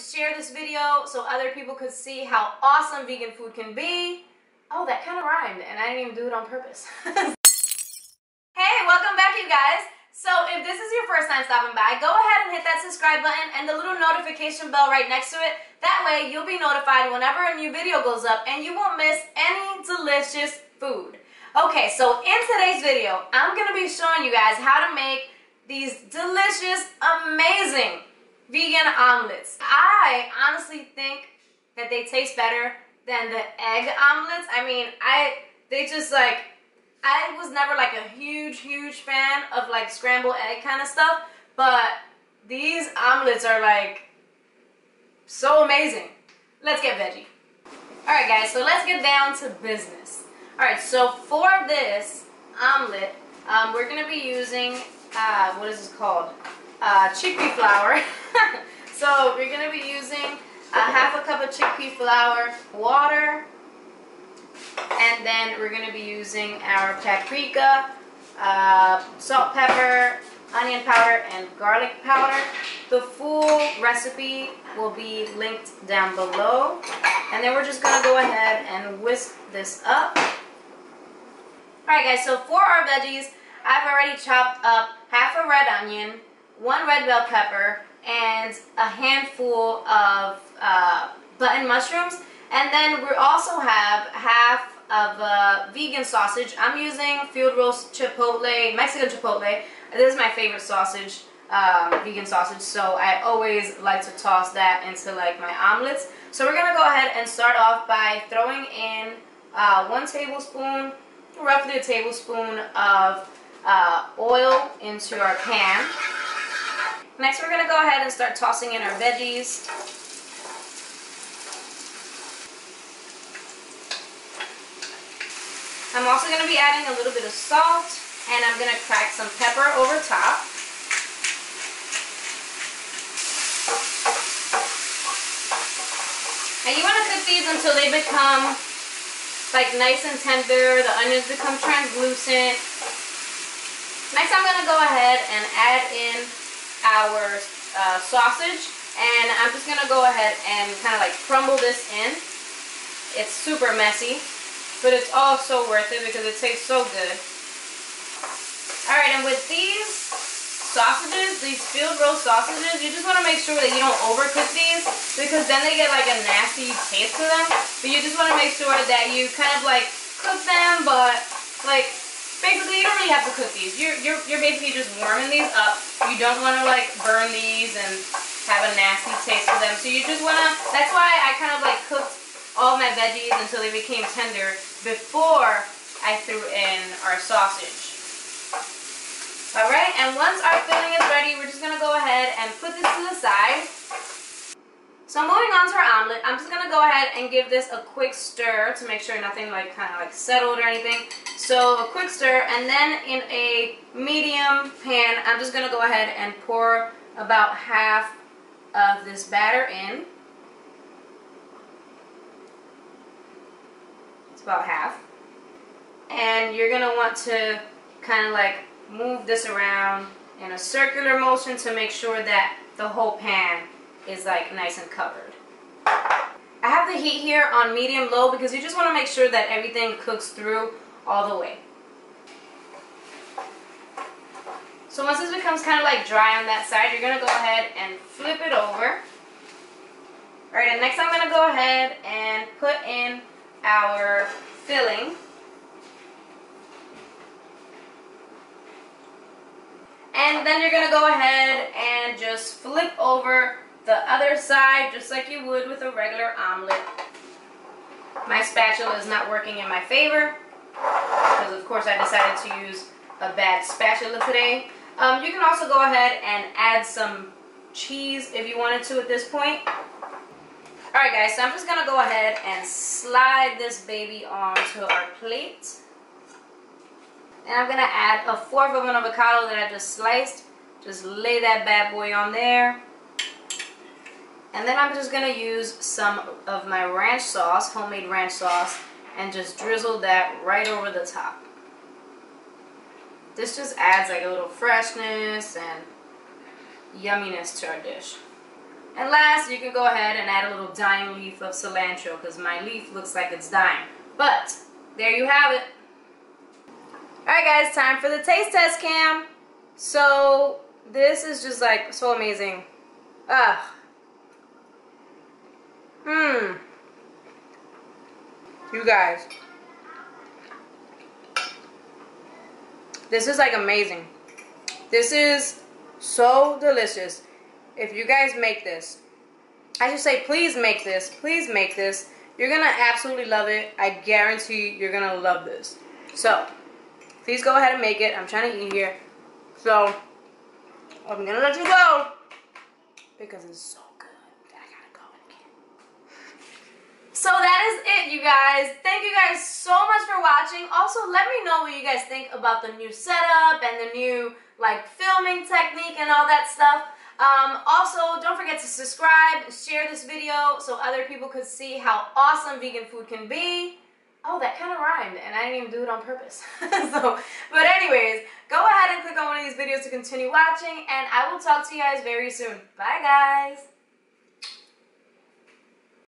share this video so other people could see how awesome vegan food can be. Oh, that kind of rhymed, and I didn't even do it on purpose. hey, welcome back, you guys. So if this is your first time stopping by, go ahead and hit that subscribe button and the little notification bell right next to it. That way you'll be notified whenever a new video goes up and you won't miss any delicious food. Okay, so in today's video, I'm going to be showing you guys how to make these delicious, amazing vegan omelets. I honestly think that they taste better than the egg omelets. I mean, I they just like I was never like a huge, huge fan of like scrambled egg kind of stuff, but these omelets are like so amazing. Let's get veggie. Alright guys, so let's get down to business. Alright, so for this omelet, um, we're to be using, uh, what is this called? Uh, chickpea flour. so we're going to be using a half a cup of chickpea flour, water, and then we're going to be using our paprika, uh, salt, pepper, onion powder, and garlic powder. The full recipe will be linked down below. And then we're just going to go ahead and whisk this up. Alright guys, so for our veggies, I've already chopped up half a red onion, one red bell pepper, and a handful of uh, button mushrooms. And then we also have half of uh, vegan sausage. I'm using field roast chipotle, Mexican chipotle. This is my favorite sausage, um, vegan sausage, so I always like to toss that into like my omelets. So we're gonna go ahead and start off by throwing in uh, one tablespoon, roughly a tablespoon of uh, oil into our pan. Next we're gonna go ahead and start tossing in our veggies. I'm also going to be adding a little bit of salt and I'm going to crack some pepper over top. And you want to cook these until they become like nice and tender, the onions become translucent. Next I'm going to go ahead and add in our uh, sausage and I'm just going to go ahead and kind of like crumble this in. It's super messy. But it's also worth it because it tastes so good. Alright, and with these sausages, these field roast sausages, you just want to make sure that you don't overcook these because then they get like a nasty taste to them. But you just want to make sure that you kind of like cook them, but like basically you don't really have to cook these. You're, you're, you're basically just warming these up. You don't want to like burn these and have a nasty taste to them. So you just want to, that's why I kind of like cooked all my veggies until they became tender before I threw in our sausage. Alright, and once our filling is ready, we're just going to go ahead and put this to the side. So moving on to our omelet, I'm just going to go ahead and give this a quick stir to make sure nothing like kind of like settled or anything. So a quick stir, and then in a medium pan, I'm just going to go ahead and pour about half of this batter in. It's about half. And you're going to want to kind of like move this around in a circular motion to make sure that the whole pan is like nice and covered. I have the heat here on medium low because you just want to make sure that everything cooks through all the way. So once this becomes kind of like dry on that side, you're going to go ahead and flip it over. Alright, and next I'm going to go ahead and put in our filling. And then you're going to go ahead and just flip over the other side just like you would with a regular omelet. My spatula is not working in my favor because of course I decided to use a bad spatula today. Um, you can also go ahead and add some cheese if you wanted to at this point. Alright guys, so I'm just going to go ahead and slide this baby onto our plate. And I'm going to add a fourth of an avocado that I just sliced. Just lay that bad boy on there. And then I'm just going to use some of my ranch sauce, homemade ranch sauce, and just drizzle that right over the top. This just adds like a little freshness and yumminess to our dish. And last, you can go ahead and add a little dying leaf of cilantro because my leaf looks like it's dying. But, there you have it. Alright guys, time for the taste test cam. So, this is just like so amazing. Ah. Mmm. You guys. This is like amazing. This is so delicious. If you guys make this, I should say please make this. Please make this. You're going to absolutely love it. I guarantee you're going to love this. So, please go ahead and make it. I'm trying to eat here. So, I'm going to let you go because it's so So that is it, you guys. Thank you guys so much for watching. Also, let me know what you guys think about the new setup and the new like filming technique and all that stuff. Um, also, don't forget to subscribe, share this video so other people could see how awesome vegan food can be. Oh, that kind of rhymed, and I didn't even do it on purpose. so, but anyways, go ahead and click on one of these videos to continue watching, and I will talk to you guys very soon. Bye, guys!